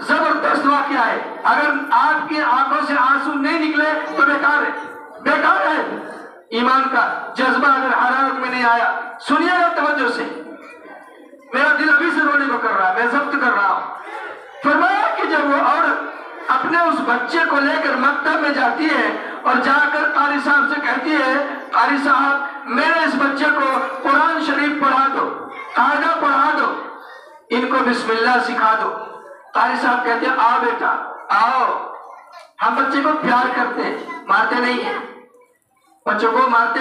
ज़बरदस्त वाक्य है। अगर आपकी आँखों से आँसू नहीं निकले तो बेकार है। बेकार है। ईमान का जज्बा अगर हरारत में नहीं आया सुनिएगा तवज्जो से। मेरा दिल अभी से रोने को कर रहा है, मैं जब्त कर रहा हूँ। फरमाया कि जब वो औरत अपने उस बच्चे को लेकर मकतब में जाती है और जाकर कारी साहब से कहती है कारी साहब, मेरे इस बच्चे को कुरान शरीफ पढ़ा दो कायदा पढ़ा दो। इनको बिस्मिल्लाह सिखा दो। कारी साहब कहते हैं, आओ बेटा, आओ। हम बच्चे को प्यार करते मारते नहीं है। बच्चों को मारते,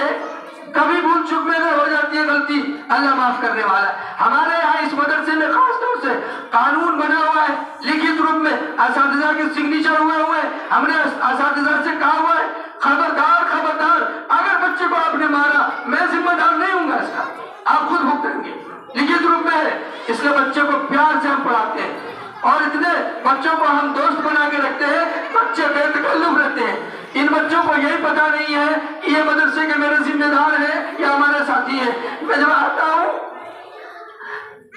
कभी भूल चुप में हो जाती है गलती, अल्लाह माफ़ करने वाला है। हमारे यहाँ इस मदरसे में खास तौर से कानून बना हुआ है, लिखित रूप में इस के सिग्नेचर हुए हुए हमने इस से कहा हुआ है खबरदार खबरदार अगर बच्चे को आपने मारा मैं जिम्मेदार नहीं हूँ इसका आप खुद भुगतेंगे लिखित रूप में है इसलिए बच्चे को प्यार से हम पढ़ाते हैं और इतने बच्चों को हम दोस्त बना के रखते हैं, बच्चे बेतकल्लुफ रहते हैं। इन बच्चों को यही पता नहीं है कि ये मदरसे के मेरे जिम्मेदार है या हमारे साथी है। मैं जब आता हूँ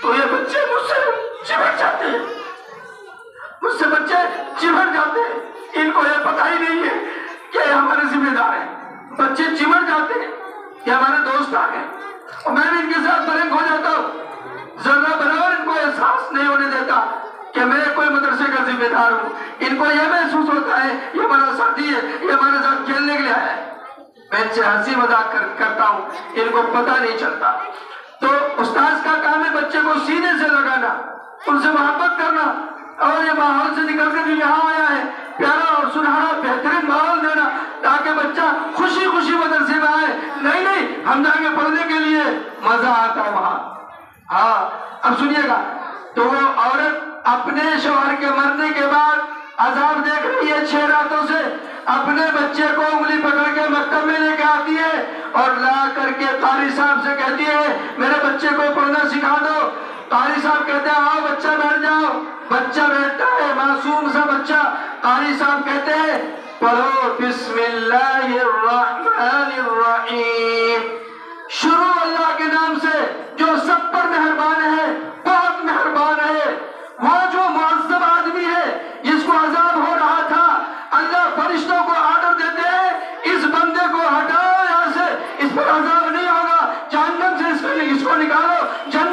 तो ये बच्चे मुझसे चिमट जाते हैं। मुझसे बच्चे चिमट जाते हैं। इनको ये पता ही नहीं है कि हमारे जिम्मेदार है। बच्चे चिमट जाते हैं कि हमारे दोस्त आ गए। और मैं भी इनके साथ बरंग कि मैं कोई मदरसे का जिम्मेदार हूँ। इनको यह महसूस होता है ये हमारा साथी है ये हमारे साथ खेलने के लिए आया है। मैं इनसे हँसी मज़ाक कर, करता हूँ इनको पता नहीं चलता। तो उस्ताद का काम है बच्चे को सीने से लगाना उनसे मोहब्बत करना और ये माहौल से निकल कर यहाँ आया है। प्यारा और सुनहरा बेहतरीन माहौल देना ताकि बच्चा खुशी खुशी मदरसे में आए। नहीं नहीं हम जाएँगे पढ़ने के लिए। मज़ा आता है वहाँ। हाँ अब सुनिएगा। तो वो औरत अपने शोहर के मरने के बाद अजाब देख रही है छह रातों से। अपने बच्चे को उंगली पकड़ के मक्तब में लेके आती है और ला करके तारी साहब से कहती है, मेरे बच्चे को पढ़ना सिखा दो। तारी साहब कहते हैं, आओ बच्चा बैठ जाओ। बच्चा बैठता है, मासूम सा बच्चा। कारी साहब कहते हैं, पढ़ो बिस्मिल्लाहिर्रहमानिर्रहीम। গেল